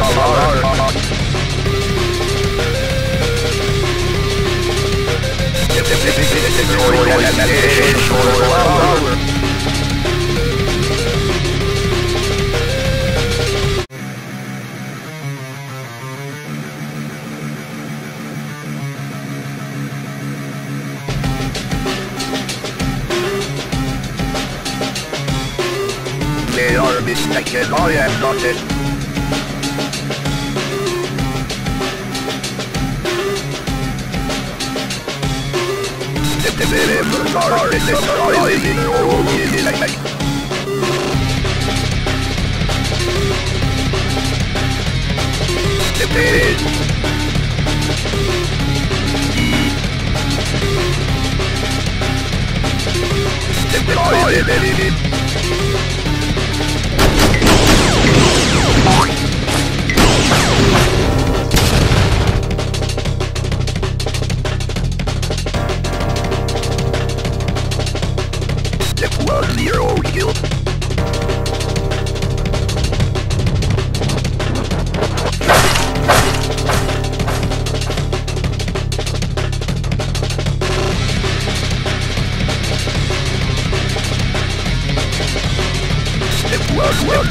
all? I will be with Salar. They are mistaken, I am not it. Step Step